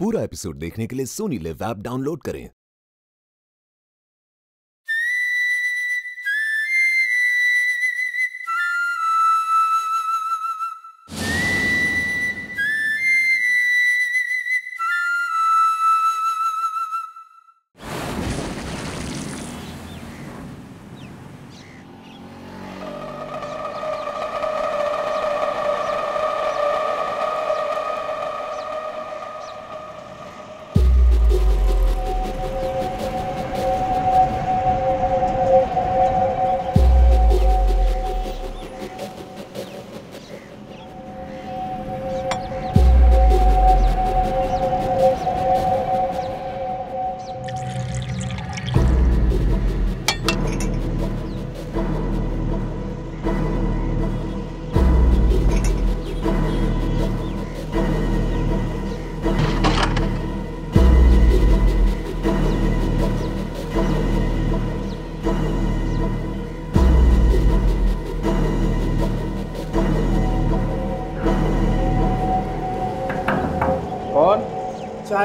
पूरा एपिसोड देखने के लिए सोनी लिव ऐप डाउनलोड करें।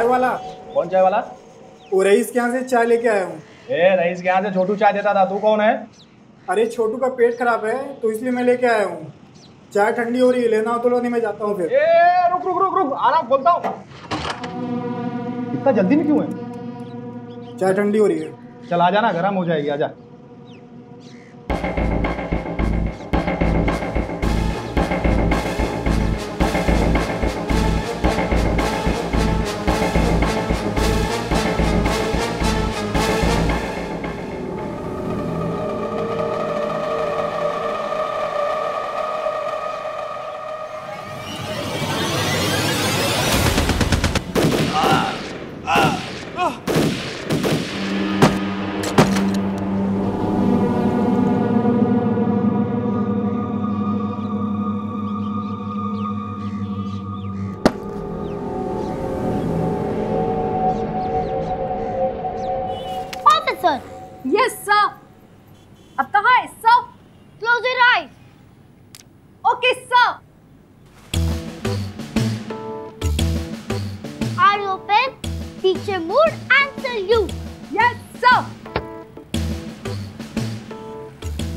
चाय वाला? कौन चाय वाला? वो रईस के यहाँ से चाय लेके आया हूँ। ए रईस के यहाँ से छोटू चाय देता था तू कौन है? अरे छोटू का पेट खराब है तो इसलिए मैं लेके आया हूँ। चाय ठंडी हो रही है लेना हो तो लो नहीं मैं जाता हूँ फिर। ए रुक रुक रुक रुक आराम बोलता हूँ। इतना जल्दी में क्यों है? चाय ठंडी हो रही है। चल आ जाना गर्म हो जाएगी आजा अब कहाँ है sir close your eyes. Okay sir Eyes open. Teacher mood and salute. Yes sir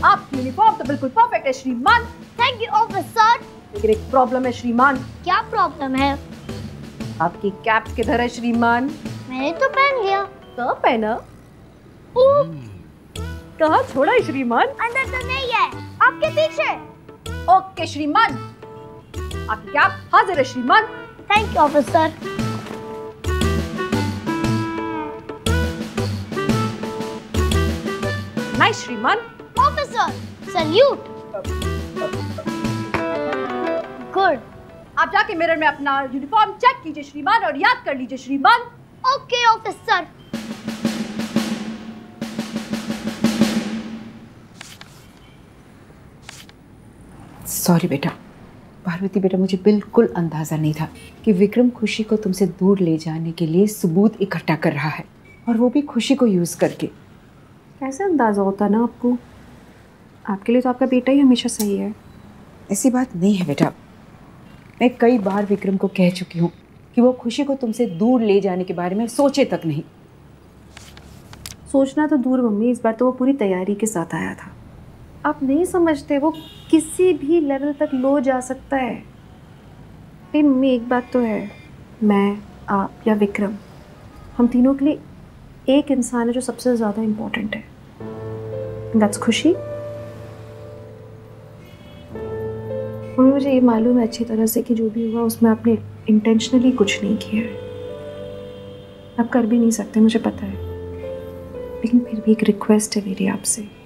आपकी यूनिफॉर्म तो बिल्कुल परफेक्ट है श्रीमान Thank you, officer. लेकिन एक प्रॉब्लम है श्रीमान क्या प्रॉब्लम है आपकी कैप किधर है श्रीमान मैंने तो पहन लिया कहाँ पहना कहाँ छोड़ा है श्रीमान? अंदर तो नहीं है। आपके पीछे। ओके श्रीमान। आपकी कैप हाजिर है श्रीमान? थैंक यू ऑफिसर नाइस श्रीमान। ऑफिसर सल्यूट गुड आप जाके मिरर में अपना यूनिफॉर्म चेक कीजिए श्रीमान और याद कर लीजिए श्रीमान। ओके ऑफिसर सॉरी बेटा। पार्वती बेटा मुझे बिल्कुल अंदाज़ा नहीं था कि विक्रम खुशी को तुमसे दूर ले जाने के लिए सबूत इकट्ठा कर रहा है और वो भी खुशी को यूज़ करके। कैसे अंदाज़ा होता ना आपको? आपके लिए तो आपका बेटा ही हमेशा सही है। ऐसी बात नहीं है बेटा। मैं कई बार विक्रम को कह चुकी हूँ कि वो खुशी को तुमसे दूर ले जाने के बारे में सोचे तक नहीं। सोचना तो दूर मम्मी। इस बार तो वो पूरी तैयारी के साथ आया था। आप नहीं समझते वो किसी भी लेवल तक लो जा सकता है। नहीं मम्मी, एक बात तो है। मैं, आप या विक्रम, हम तीनों के लिए एक इंसान है जो सबसे ज़्यादा इम्पोर्टेंट है। दैट्स खुशी। और मुझे ये मालूम है अच्छी तरह से कि जो भी हुआ, उसमें आपने इंटेंशनली कुछ नहीं किया है। आप कर भी नहीं सकते, मुझे पता है। लेकिन फिर भी एक रिक्वेस्ट है मेरी आपसे।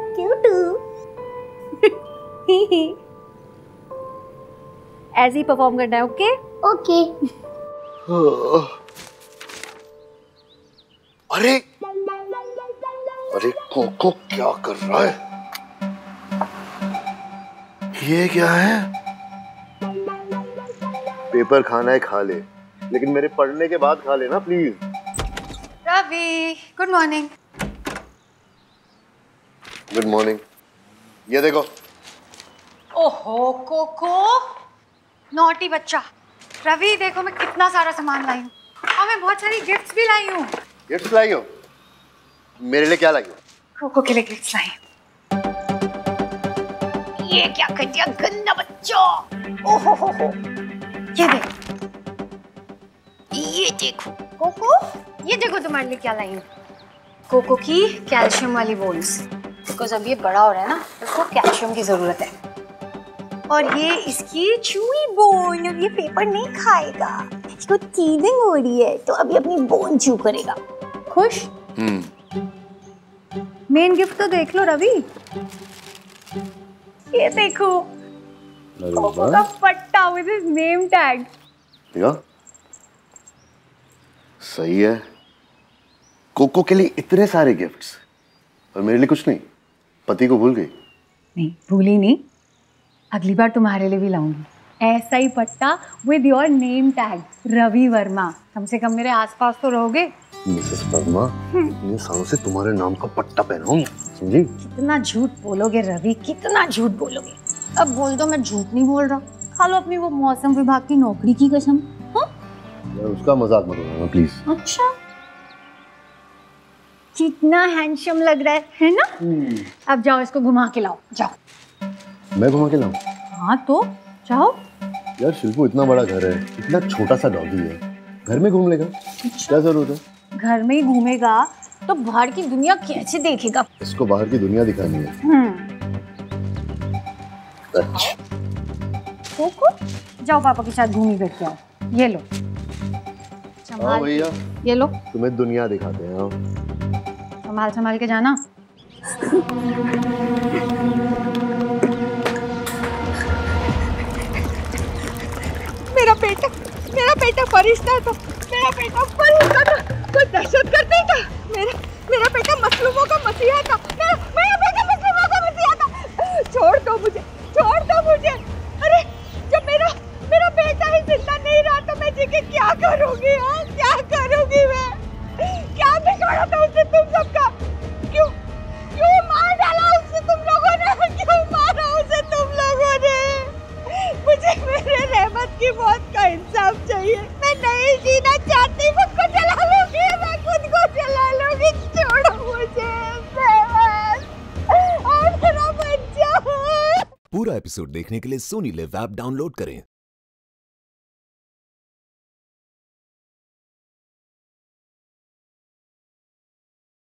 You too. ऐसे ही परफॉर्म करना है ओके ओके अरे अरे कोको क्या कर रहा है? ये क्या है? पेपर खाना है खा ले। लेकिन मेरे पढ़ने के बाद खा लेना please Ravi good morning good morning ये देखो। ओहो कोको। नोटी बच्चा। रवि देखो मैं कितना सारा सामान लाई हूँ। और मैं बहुत सारी गिफ्ट्स भी लाई हूँ। गिफ्ट लाई हो? मेरे लिए क्या लाई हो? कोको के लिए गिफ्ट्स लाई ये क्या कर दिया गंदा बच्चा? ओहो हो हो। ये देख। ये देखो। कोको ये देखो तुम्हारे लिए क्या लाई हूँ। कोको की कैल्शियम वाली बोन्स बिकॉज़ अब ये बड़ा हो रहा है ना इसको कैल्शियम की ज़रूरत है। और ये इसकी चूई बोन अब ये पेपर नहीं खाएगा। इसको टीदिंग हो रही है तो अभी अपनी बोन चू करेगा। खुश? हम्म। मेन गिफ्ट तो देख लो रवि। ये देखो। कोको का पट्टा विद हिज नेम टैग या सही है। कोको के लिए इतने सारे गिफ्ट्स और मेरे लिए कुछ नहीं। पति को भूल गई। नहीं भूली नहीं। अगली बार तुम्हारे लिए भी लाऊँगी। ऐसा ही पट्टा with your name tag Ravi Verma. कम से कम मेरे आसपास तो रहोगे। मिसेस वर्मा इतने सालों से तुम्हारे नाम का पट्टा पहना हूँ समझी? कितना झूठ बोलोगे रवि कितना झूठ बोलोगे। अब बोल दो मैं झूठ नहीं बोल रहा। खा लो अपनी वो मौसम विभाग की नौकरी की कसम हाँ? उसका मज़ाक मत उड़ाना प्लीज़ अच्छा। कितना हैंडसम लग रहा है है ना? अब जाओ इसको घुमा के लाओ जाओ। मैं घुमा के लाऊं? हाँ तो जाओ। यार शिल्पू इतना बड़ा घर है इतना छोटा सा डॉगी है। घर में घूम लेगा? क्या ज़रूरत है? घर में ही घूमेगा तो बाहर की दुनिया कैसे देखेगा? इसको बाहर की दुनिया दिखानी है। हम्म। अच्छा। कोको जाओ पापा के साथ घूमी फिर के आओ। ये लो। हाँ भैया। ये लो। तुम्हें दुनिया दिखाते हैं हाँ। संभाल संभाल के जाना। मेरा बेटा मेरा बेटा फरिश्ता था। मेरा बेटा फरिश्ता था। कोई दहशत करते था? पूरा एपिसोड देखने के लिए सोनी लिव ऐप डाउनलोड करें।